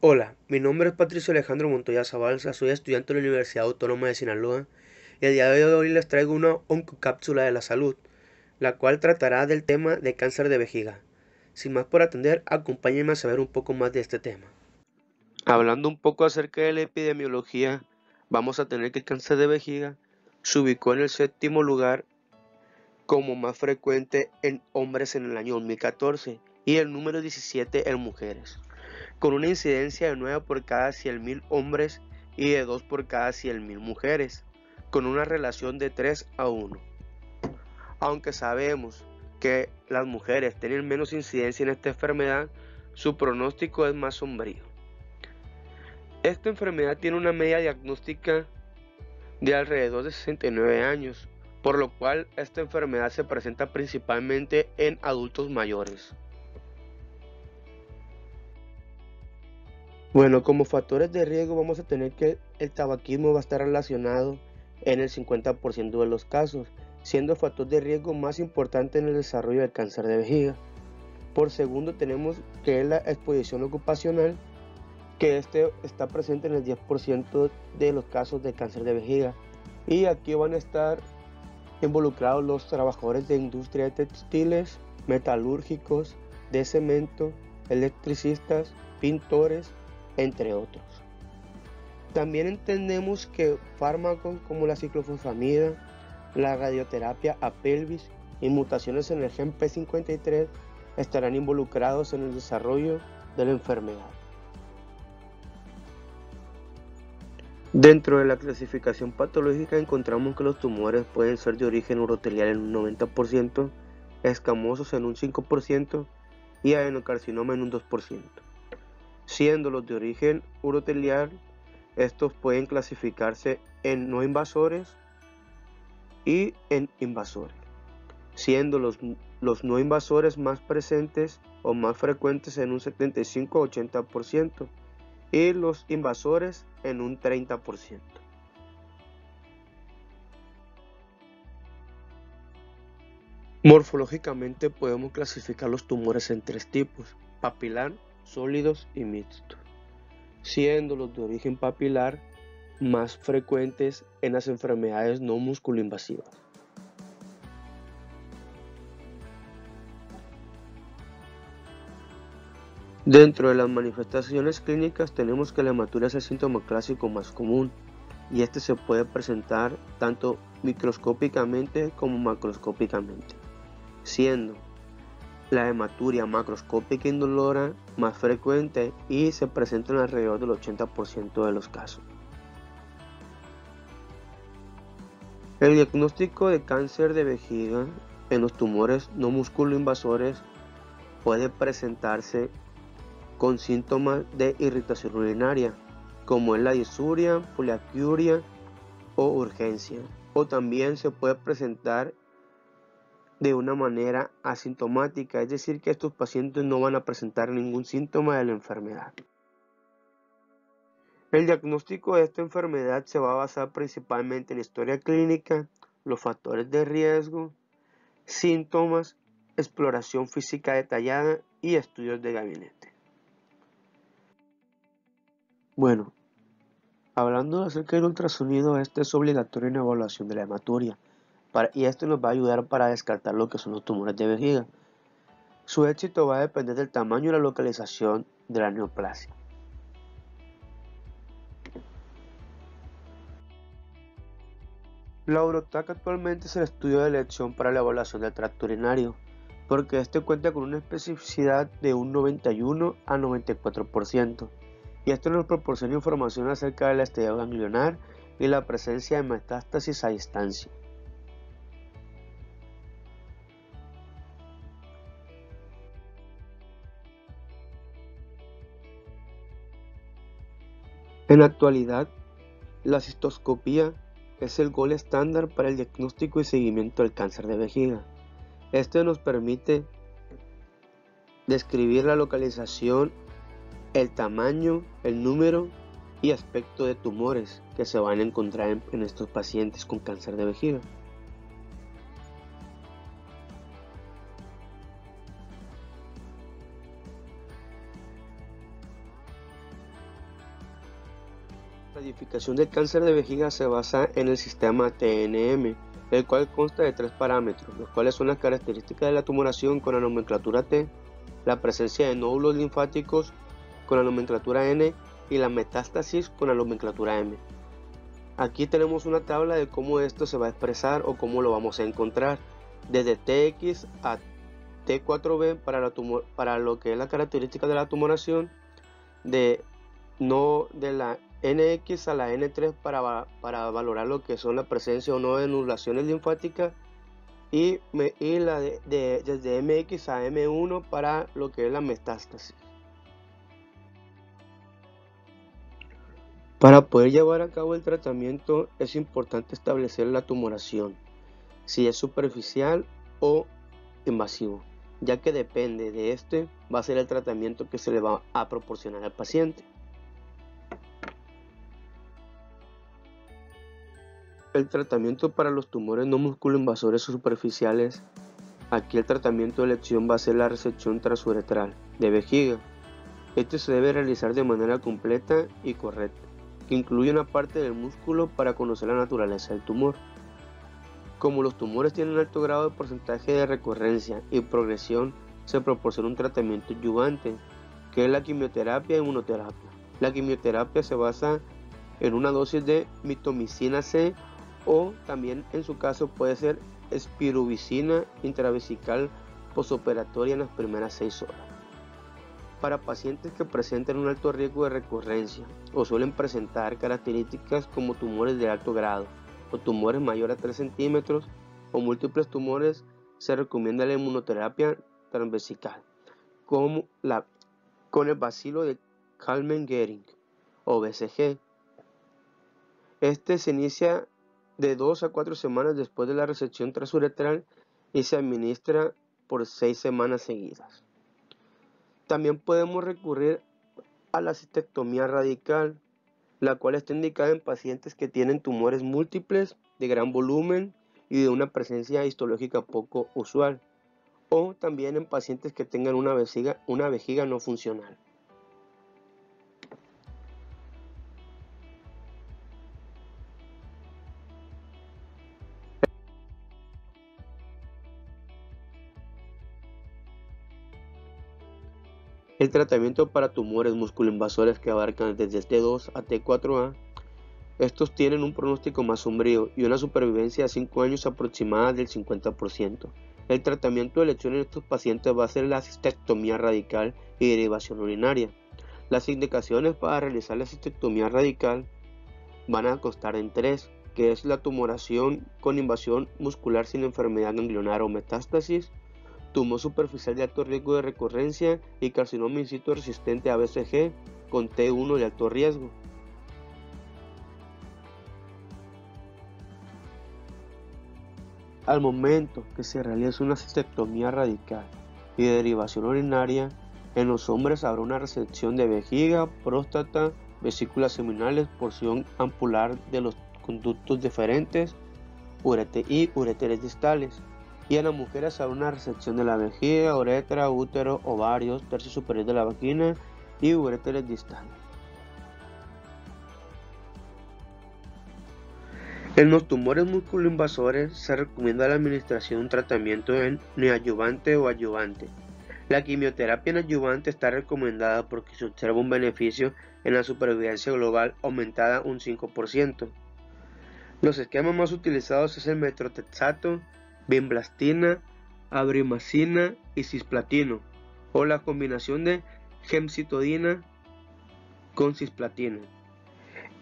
Hola, mi nombre es Patricio Alejandro Montoya Zabalza, soy estudiante de la Universidad Autónoma de Sinaloa y el día de hoy les traigo una oncocápsula de la salud, la cual tratará del tema de cáncer de vejiga. Sin más por atender, acompáñenme a saber un poco más de este tema. Hablando un poco acerca de la epidemiología, vamos a tener que el cáncer de vejiga se ubicó en el séptimo lugar como más frecuente en hombres en el año 2014 y el número 17 en mujeres con una incidencia de 9 por cada 100.000 hombres y de 2 por cada 100.000 mujeres, con una relación de 3 a 1. Aunque sabemos que las mujeres tienen menos incidencia en esta enfermedad, su pronóstico es más sombrío. Esta enfermedad tiene una media diagnóstica de alrededor de 69 años, por lo cual esta enfermedad se presenta principalmente en adultos mayores. Bueno, como factores de riesgo vamos a tener que el tabaquismo va a estar relacionado en el 50% de los casos, siendo el factor de riesgo más importante en el desarrollo del cáncer de vejiga. Por segundo tenemos que la exposición ocupacional, que este está presente en el 10% de los casos de cáncer de vejiga. Y aquí van a estar involucrados los trabajadores de industria de textiles, metalúrgicos, de cemento, electricistas, pintores, entre otros. También entendemos que fármacos como la ciclofosfamida, la radioterapia a pelvis y mutaciones en el gen P53 estarán involucrados en el desarrollo de la enfermedad. Dentro de la clasificación patológica encontramos que los tumores pueden ser de origen urotelial en un 90%, escamosos en un 5% y adenocarcinoma en un 2% siendo los de origen urotelial, estos pueden clasificarse en no invasores y en invasores, siendo los, los no invasores más presentes o más frecuentes en un 75-80% y los invasores en un 30%. Morfológicamente podemos clasificar los tumores en tres tipos, papilar, sólidos y mixtos, siendo los de origen papilar más frecuentes en las enfermedades no musculoinvasivas. Dentro de las manifestaciones clínicas tenemos que la hematuria es el síntoma clásico más común y este se puede presentar tanto microscópicamente como macroscópicamente, siendo la hematuria macroscópica indolora más frecuente y se presenta en alrededor del 80% de los casos. El diagnóstico de cáncer de vejiga en los tumores no musculoinvasores puede presentarse con síntomas de irritación urinaria, como es la disuria, poliacuria o urgencia, o también se puede presentar de una manera asintomática, es decir, que estos pacientes no van a presentar ningún síntoma de la enfermedad. El diagnóstico de esta enfermedad se va a basar principalmente en historia clínica, los factores de riesgo, síntomas, exploración física detallada y estudios de gabinete. Bueno, hablando acerca del ultrasonido, este es obligatorio en evaluación de la hematuria y esto nos va a ayudar para descartar lo que son los tumores de vejiga. Su éxito va a depender del tamaño y la localización de la neoplasia. La Urotac actualmente es el estudio de elección para la evaluación del tracto urinario, porque este cuenta con una especificidad de un 91 a 94%, y esto nos proporciona información acerca del estadio ganglionar y la presencia de metástasis a distancia. En la actualidad, la cistoscopía es el gol estándar para el diagnóstico y seguimiento del cáncer de vejiga. Este nos permite describir la localización, el tamaño, el número y aspecto de tumores que se van a encontrar en, estos pacientes con cáncer de vejiga. Planificación del cáncer de vejiga se basa en el sistema TNM, el cual consta de tres parámetros, los cuales son las características de la tumoración con la nomenclatura T, la presencia de nódulos linfáticos con la nomenclatura N y la metástasis con la nomenclatura M. Aquí tenemos una tabla de cómo esto se va a expresar o cómo lo vamos a encontrar, desde TX a T4B para, la para lo que es la característica de la tumoración, de, no, de la NX a la N3 para, para valorar lo que son la presencia o no de anulaciones linfáticas y, y la de, desde MX a M1 para lo que es la metástasis. Para poder llevar a cabo el tratamiento es importante establecer la tumoración, si es superficial o invasivo, ya que depende de este va a ser el tratamiento que se le va a proporcionar al paciente. El tratamiento para los tumores no musculoinvasores superficiales, aquí el tratamiento de elección va a ser la resección transuretral de vejiga. Este se debe realizar de manera completa y correcta, que incluye una parte del músculo para conocer la naturaleza del tumor. Como los tumores tienen alto grado de porcentaje de recurrencia y progresión, se proporciona un tratamiento adyuvante, que es la quimioterapia e inmunoterapia. La quimioterapia se basa en una dosis de mitomicina C o también en su caso puede ser espiruvicina intravesical posoperatoria en las primeras 6 horas. Para pacientes que presenten un alto riesgo de recurrencia o suelen presentar características como tumores de alto grado o tumores mayores a 3 centímetros o múltiples tumores, se recomienda la inmunoterapia transvesical como la, con el bacilo de Kalmen-Gering o BCG. Este se inicia de 2 a 4 semanas después de la recepción transuretral y se administra por 6 semanas seguidas. También podemos recurrir a la cistectomía radical, la cual está indicada en pacientes que tienen tumores múltiples de gran volumen y de una presencia histológica poco usual, o también en pacientes que tengan una vejiga no funcional. El tratamiento para tumores musculoinvasores que abarcan desde T2 a T4A, estos tienen un pronóstico más sombrío y una supervivencia a 5 años aproximada del 50%. El tratamiento de elección en estos pacientes va a ser la cistectomía radical y derivación urinaria. Las indicaciones para realizar la cistectomía radical van a constar en tres, que es la tumoración con invasión muscular sin enfermedad ganglionar o metástasis, tumor superficial de alto riesgo de recurrencia y carcinoma in situ resistente a BCG con T1 de alto riesgo. Al momento que se realiza una cistectomía radical y de derivación urinaria, en los hombres habrá una resección de vejiga, próstata, vesículas seminales, porción ampular de los conductos deferentes y ureteres distales y en las mujeres habrá una resección de la vejiga, uretra, útero, ovarios, tercio superior de la vagina y ureteres distales. En los tumores musculoinvasores se recomienda la administración de un tratamiento en neoadyuvante o adyuvante. La quimioterapia en adyuvante está recomendada porque se observa un beneficio en la supervivencia global aumentada un 5%. Los esquemas más utilizados es el metrotexato, bimblastina, abrimacina y cisplatino, o la combinación de gemcitodina con cisplatina.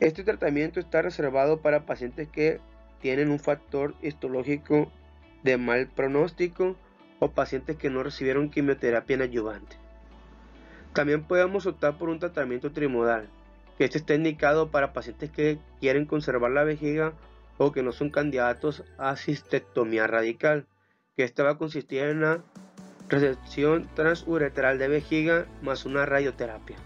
Este tratamiento está reservado para pacientes que tienen un factor histológico de mal pronóstico o pacientes que no recibieron quimioterapia en ayudante. También podemos optar por un tratamiento trimodal, que este está indicado para pacientes que quieren conservar la vejiga o que no son candidatos a cistectomía radical, que esta va a consistir en una resección transuretral de vejiga más una radioterapia.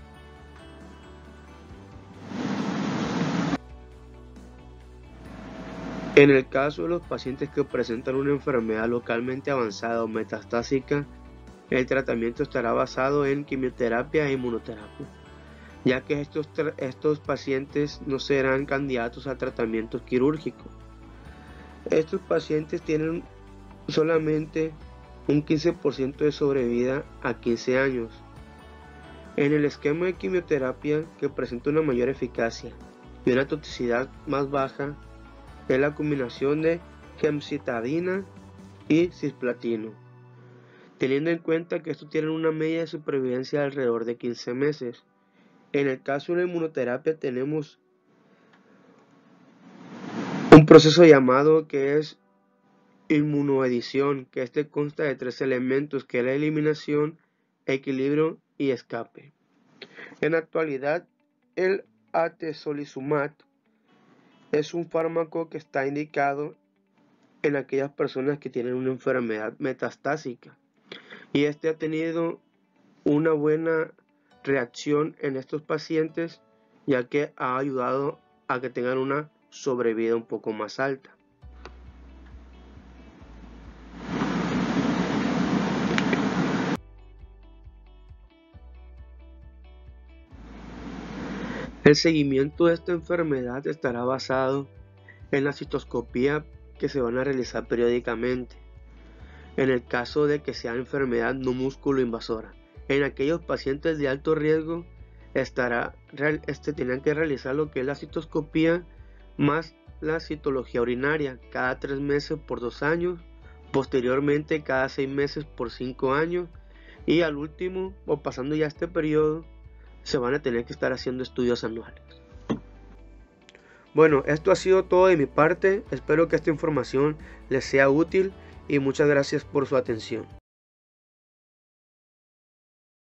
En el caso de los pacientes que presentan una enfermedad localmente avanzada o metastásica, el tratamiento estará basado en quimioterapia e inmunoterapia. Ya que estos, estos pacientes no serán candidatos a tratamiento quirúrgico. Estos pacientes tienen solamente un 15% de sobrevida a 15 años. En el esquema de quimioterapia que presenta una mayor eficacia y una toxicidad más baja es la combinación de gemcitadina y cisplatino, teniendo en cuenta que estos tienen una media de supervivencia de alrededor de 15 meses. En el caso de la inmunoterapia tenemos un proceso llamado que es inmunoedición, que este consta de tres elementos, que es la eliminación, equilibrio y escape. En la actualidad, el atezolizumab es un fármaco que está indicado en aquellas personas que tienen una enfermedad metastásica y este ha tenido una buena reacción en estos pacientes ya que ha ayudado a que tengan una sobrevida un poco más alta. El seguimiento de esta enfermedad estará basado en la citoscopía que se van a realizar periódicamente. En el caso de que sea enfermedad no músculo invasora, en aquellos pacientes de alto riesgo estará, este, tendrán que realizar lo que es la citoscopía más la citología urinaria cada tres meses por dos años, posteriormente cada seis meses por cinco años y al último o pasando ya este periodo se van a tener que estar haciendo estudios anuales. Bueno, esto ha sido todo de mi parte. Espero que esta información les sea útil y muchas gracias por su atención.